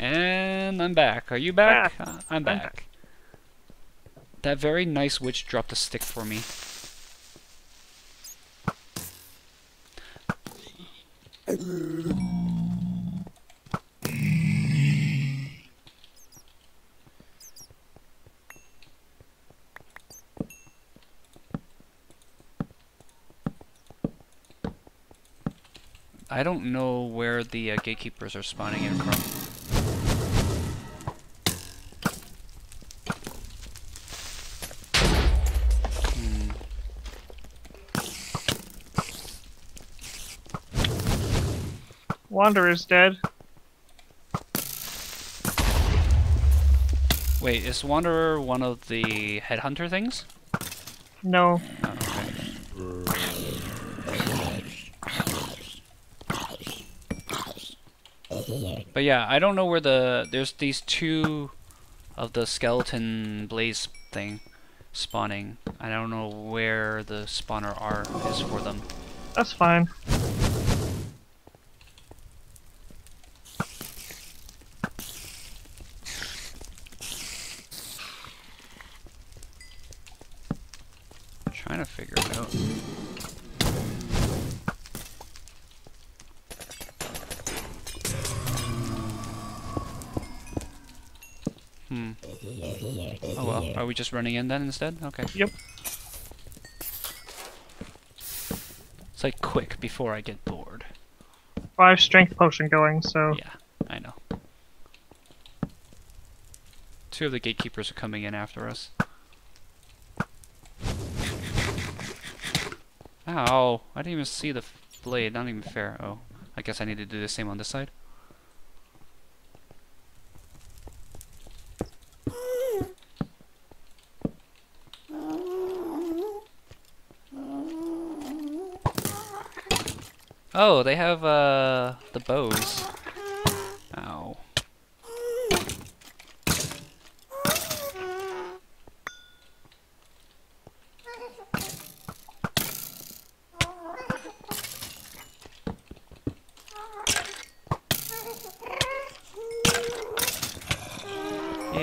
And I'm back. Are you back? Back. Uh, I'm I'm back. That very nice witch dropped a stick for me. I don't know where the uh, gatekeepers are spawning in from. Wanderer's dead. Wait, is Wanderer one of the headhunter things? No. Oh, okay. But yeah, I don't know where the there's these two of the skeleton blaze thing spawning. I don't know where the spawner are is for them. That's fine. Trying to figure it out. Hmm. Oh well, are we just running in then instead? Okay. Yep. It's like quick before I get bored. Five strength potion going, so Yeah, I know. Two of the gatekeepers are coming in after us. Ow! I didn't even see the blade. Not even fair. Oh, I guess I need to do the same on this side. Oh, they have uh the bows. Ow.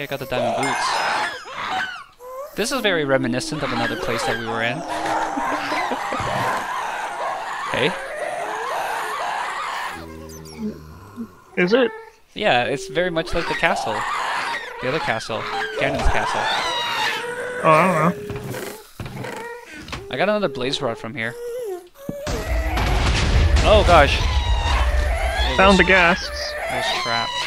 I got the diamond boots. This is very reminiscent of another place that we were in. hey? is it? Yeah, it's very much like the castle. The other castle. Ganon's castle. Oh, I don't know. I got another blaze rod from here. Oh gosh. Found the ghasts. it was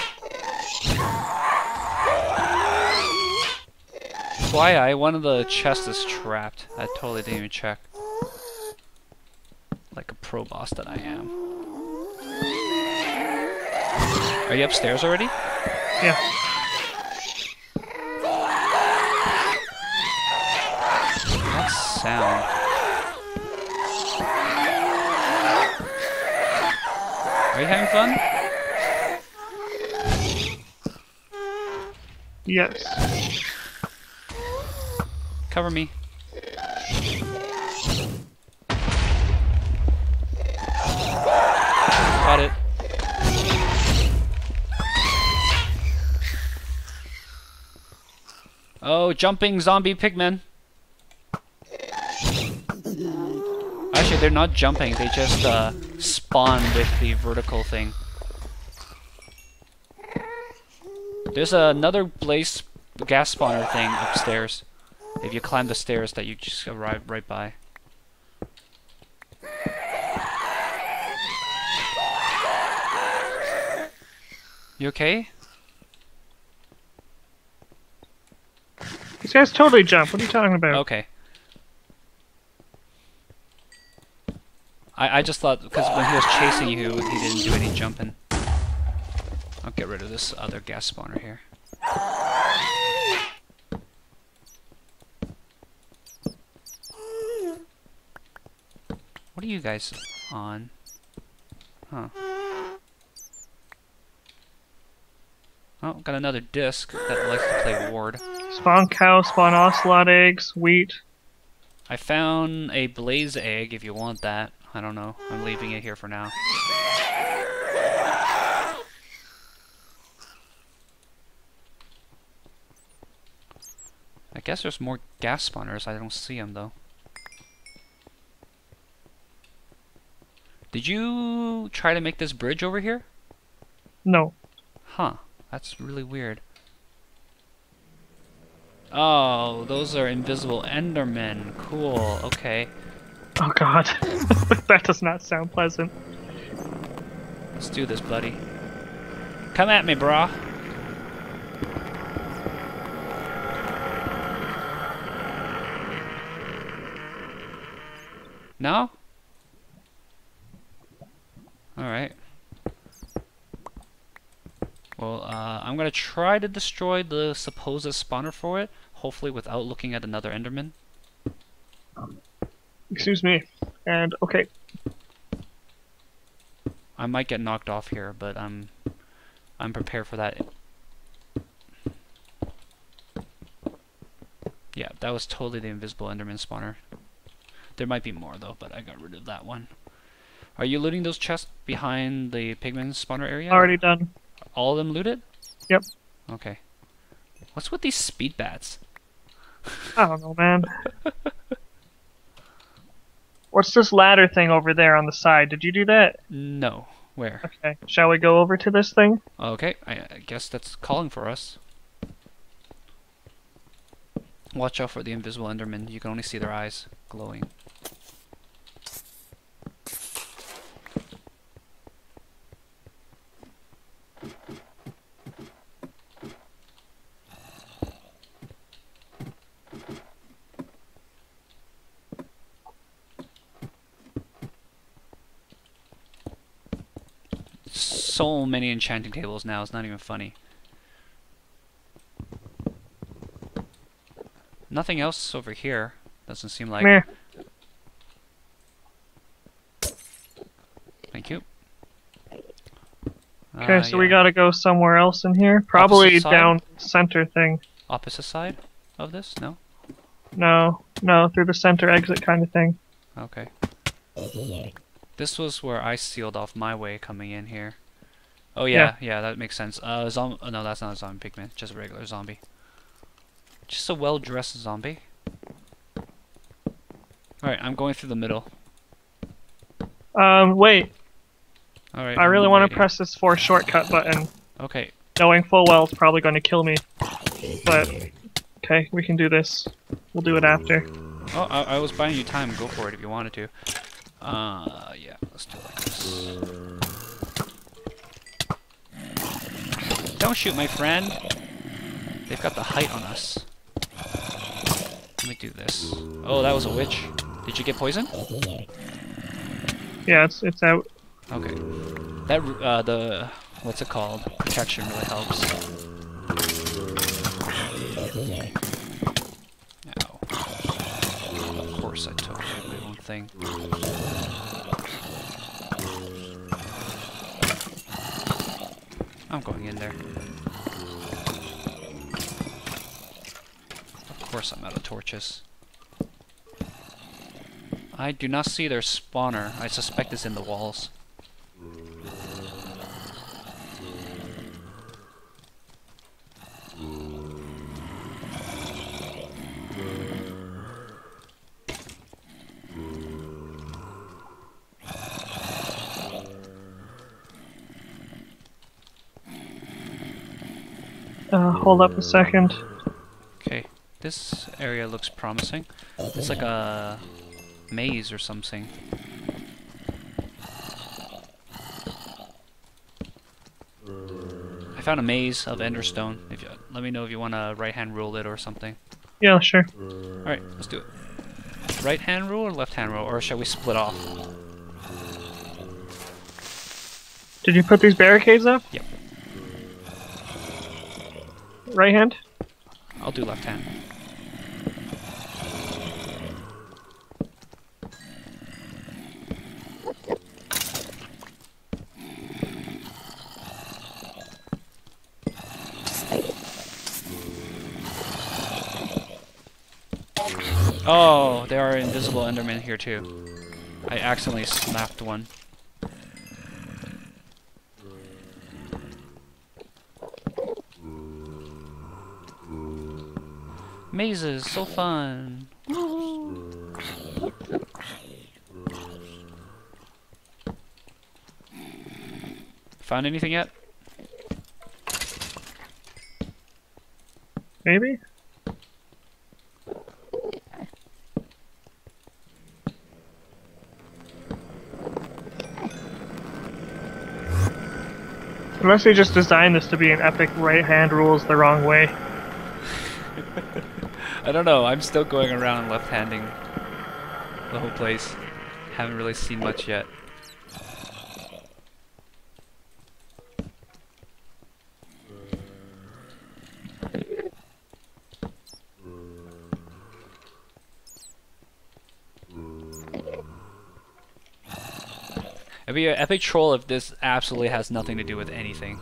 trapped. FYI, one of the chests is trapped. I totally didn't even check. Like a pro boss that I am. Are you upstairs already? Yeah. That sound. Are you having fun? Yes. Cover me. Got it. Oh, jumping zombie pigmen. Actually, they're not jumping. They just uh, spawn with the vertical thing. There's another blaze ghast spawner thing upstairs. If you climb the stairs that you just arrived right by. You okay? These guys totally jump. What are you talking about? Okay. I I just thought because when he was chasing you, he didn't do any jumping. I'll get rid of this other ghast spawner here. What are you guys on? Huh. Oh, got another disc that likes to play Ward. Spawn cow, spawn ocelot eggs, wheat. I found a blaze egg if you want that. I don't know. I'm leaving it here for now. I guess there's more ghast spawners. I don't see them though. Did you try to make this bridge over here? No. Huh. That's really weird. Oh, those are invisible Endermen. Cool. Okay. Oh god. that does not sound pleasant. Let's do this, buddy. Come at me, brah. No? Alright. Well, uh, I'm gonna try to destroy the supposed spawner for it, hopefully without looking at another Enderman. Excuse me. And okay. I might get knocked off here, but I'm I'm prepared for that. Yeah, that was totally the invisible Enderman spawner. There might be more though, but I got rid of that one. Are you looting those chests behind the pigman spawner area? Already done. All of them looted? Yep. Okay. What's with these speed bats? I don't know, man. What's this ladder thing over there on the side? Did you do that? No. Where? Okay. Shall we go over to this thing? Okay, I, I guess that's calling for us. Watch out for the invisible Endermen. You can only see their eyes glowing. So many enchanting tables now, it's not even funny. Nothing else over here. Doesn't seem like. Meh. Thank you. Okay, Uh, so we gotta go somewhere else in here. Probably down center thing. Opposite side of this? No? No, no, through the center exit kind of thing. Okay. This was where I sealed off my way coming in here. Oh yeah, yeah, that makes sense. Uh, zom- oh, no, that's not a zombie pigman, just a regular zombie. Just a well-dressed zombie. Alright, I'm going through the middle. Um, wait. Alright. I really want to press this four shortcut button, Okay, knowing full well it's probably going to kill me. But okay, we can do this. We'll do it after. Oh, I, I was buying you time. Go for it if you wanted to. Uh, yeah, let's do it like this. Don't shoot, my friend. They've got the height on us. Let me do this. Oh, that was a witch. Did you get poisoned? Yeah, it's it's out. Okay. That uh, the what's it called? Protection really helps. Ow. Of course I took my own thing. Course I'm out of torches. I do not see their spawner. I suspect it's in the walls. Uh, hold up a second. This area looks promising. It's like a maze or something. I found a maze of Enderstone. If you, let me know if you want to right hand rule it or something. Yeah, sure. All right, let's do it. Right hand rule or left hand rule, or shall we split off? Did you put these barricades up? Yep. Right hand? I'll do left hand. Oh, there are invisible Endermen here too. I accidentally snapped one. Mazes, so fun. Found anything yet? Maybe? Unless they just designed this to be an epic right hand rules the wrong way. I don't know. I'm still going around left-handing the whole place. Haven't really seen much yet. It'd be an epic troll if this absolutely has nothing to do with anything.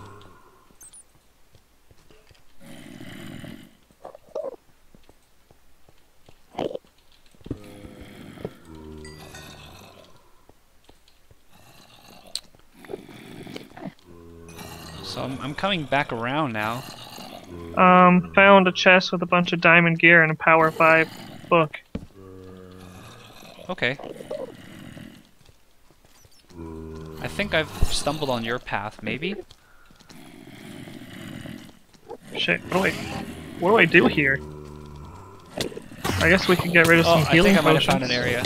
So I'm, I'm coming back around now. Um, found a chest with a bunch of diamond gear and a power 5 book. Okay. I think I've stumbled on your path, maybe? Shit, what do I, what do I do here? I guess we can get rid of Oh, some I healing think I might have potions. found an area.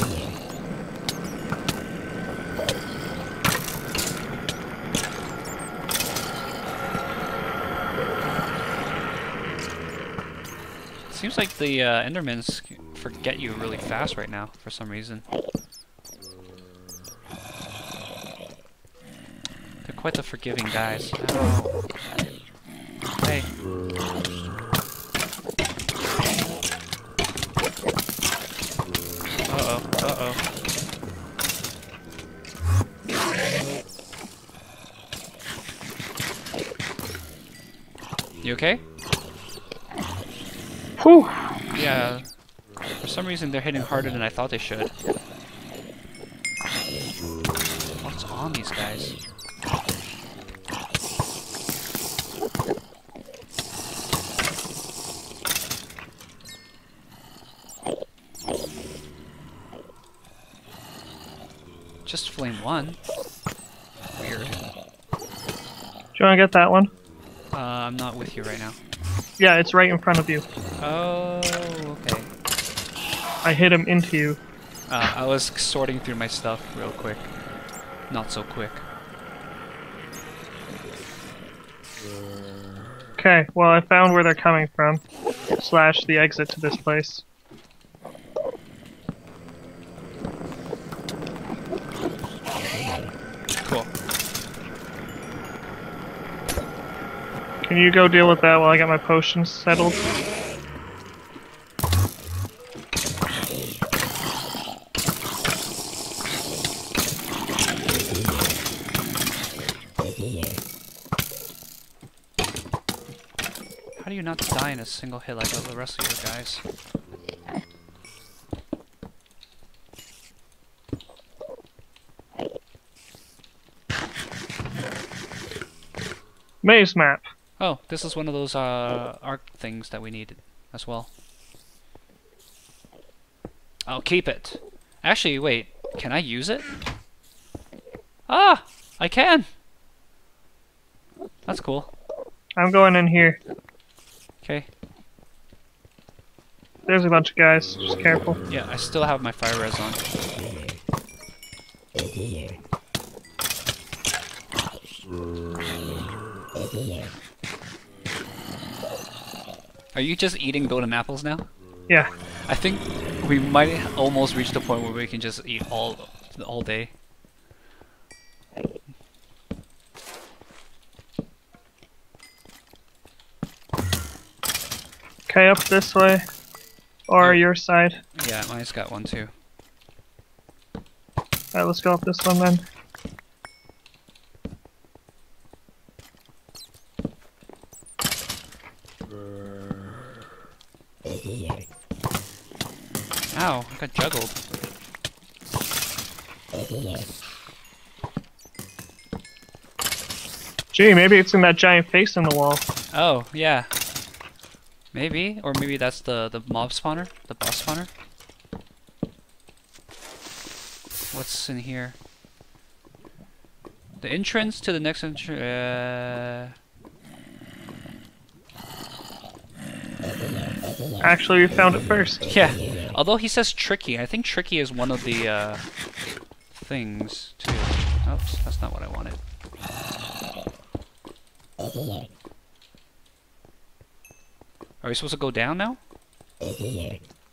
Seems like the uh, Endermans forget you really fast right now, for some reason. Quite the forgiving guys. I don't know. Hey. Uh-oh, uh-oh. You okay? Whew. Yeah. For some reason they're hitting harder than I thought they should. What's on these guys? Just flame one. Weird. Do you want to get that one? Uh, I'm not with you right now. Yeah, it's right in front of you. Oh, okay. I hit him into you. Uh, I was sorting through my stuff real quick. Not so quick. Okay, well I found where they're coming from. Slash the exit to this place. Cool. Can you go deal with that while I get my potions settled? How do you not die in a single hit like the rest of your guys? Maze map. Oh, this is one of those uh, arc things that we needed as well. I'll keep it. Actually, wait. Can I use it? Ah! I can! That's cool. I'm going in here. Okay. There's a bunch of guys. Just careful. Yeah, I still have my fire res on. Are you just eating golden apples now? Yeah. I think we might almost reach the point where we can just eat all all day. Okay, up this way. Or Yeah. your side. Yeah, mine's got one too. Alright, let's go up this one then. Juggled. Gee, maybe it's in that giant face in the wall. Oh, yeah. Maybe, or maybe that's the the mob spawner, the boss spawner. What's in here? The entrance to the next entrance. Uh... Actually, we found it first. Yeah. Although he says tricky, I think tricky is one of the uh, things too. Oops, that's not what I wanted. Are we supposed to go down now?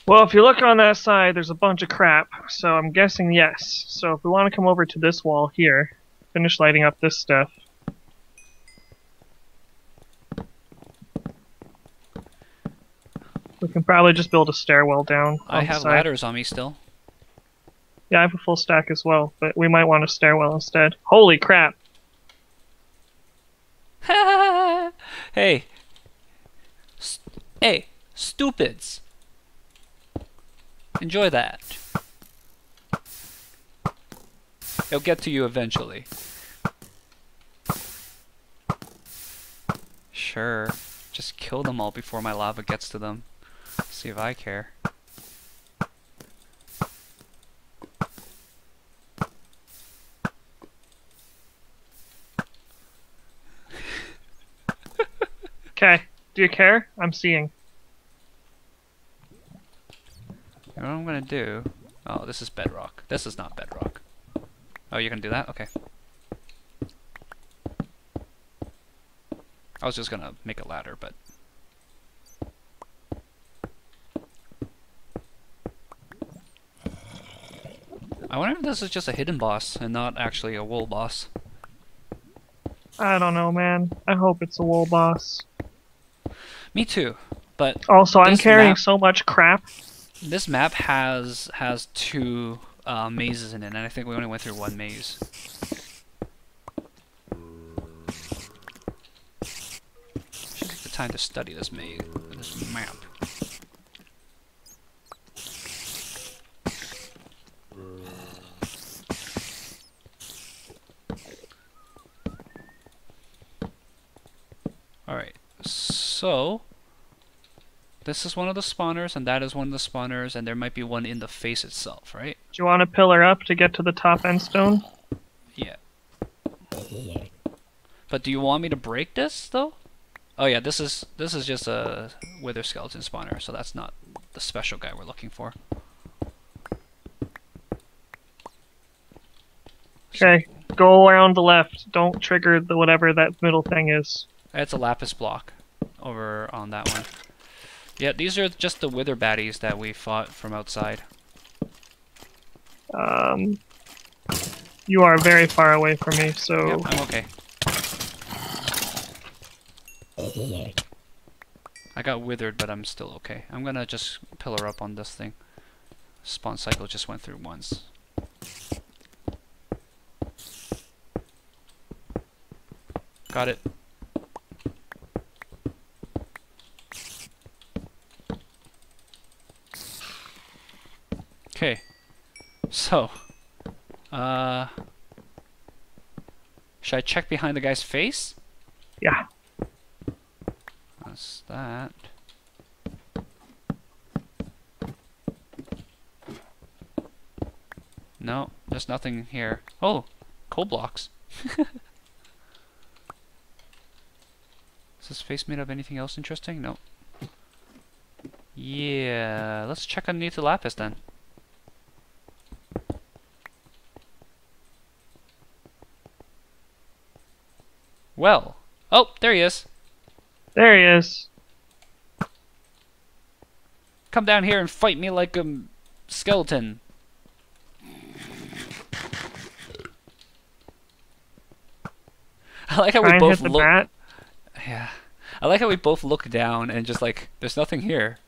Well, if you look on that side, there's a bunch of crap, so I'm guessing yes. So if we want to come over to this wall here, finish lighting up this stuff. We can probably just build a stairwell down. I have ladders on me still. Yeah, I have a full stack as well, but we might want a stairwell instead. Holy crap! hey. S hey, stupids. Enjoy that. It'll get to you eventually. Sure. Just kill them all before my lava gets to them. See if I care. Okay, do you care? I'm seeing. Know what I'm gonna do? Oh, this is bedrock. This is not bedrock. Oh, you're gonna do that? Okay. I was just gonna make a ladder, but... I wonder if this is just a hidden boss and not actually a wool boss. I don't know, man. I hope it's a wool boss. Me too, but Also, I'm carrying map- so much crap. this map has has two uh, mazes in it, and I think we only went through one maze. Should take the time to study this maze, this map. Alright, so this is one of the spawners, and that is one of the spawners, and there might be one in the face itself, right? Do you want to pillar up to get to the top end stone? Yeah. But do you want me to break this though? Oh yeah, this is this is just a wither skeleton spawner, so that's not the special guy we're looking for. Okay, go around the left. Don't trigger the whatever that middle thing is. It's a lapis block over on that one. Yeah, these are just the wither baddies that we fought from outside. Um, you are very far away from me, so Yep, I'm okay. I got withered, but I'm still okay. I'm gonna just pillar up on this thing. Spawn cycle just went through once. Got it. Okay. So, uh, should I check behind the guy's face? yeah. That's that. No, there's nothing here. Oh, coal blocks. Is this face made of anything else interesting? No. Yeah, let's check underneath the lapis then. Well, oh, there he is. There he is. Come down here and fight me like a skeleton. I like how Try we both look. bat. Yeah, I like how we both look down and just like there's nothing here.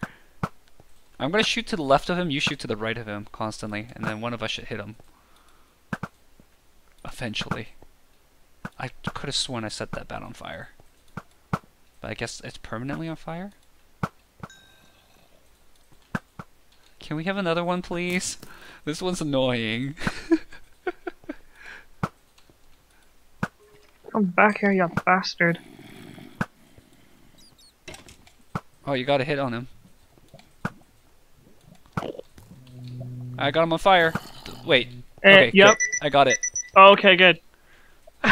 I'm gonna shoot to the left of him. You shoot to the right of him constantly, and then one of us should hit him. Eventually. I could have sworn I set that bat on fire, but I guess it's permanently on fire. Can we have another one, please? This one's annoying. Come back here, you bastard. Oh, you got a hit on him. I got him on fire. Wait. Uh, Okay, yep. good. I got it. Okay, good.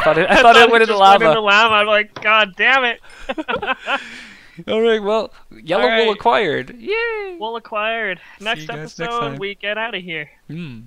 I thought it, I thought it went into just lava. Went into lava. I'm like, God damn it. All right, well, yellow wool acquired. Yay! well acquired. Next guys next episode, we get out of here. Hmm.